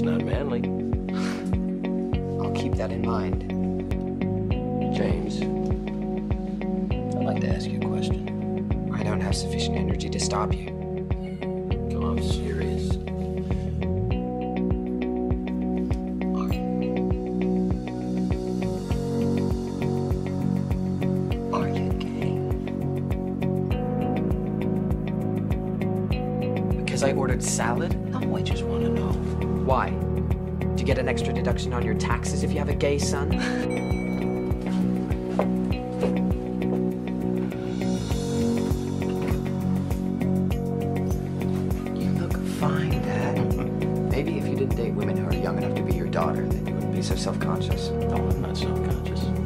It's not manly. I'll keep that in mind. James, I'd like to ask you a question. I don't have sufficient energy to stop you. Come on, serious. Are you gay? Because I ordered salad? No, I just want to know. Why? To get an extra deduction on your taxes if you have a gay son? you look fine, Dad. Maybe if you didn't date women who are young enough to be your daughter, then you wouldn't be so self-conscious. No, I'm not self-conscious.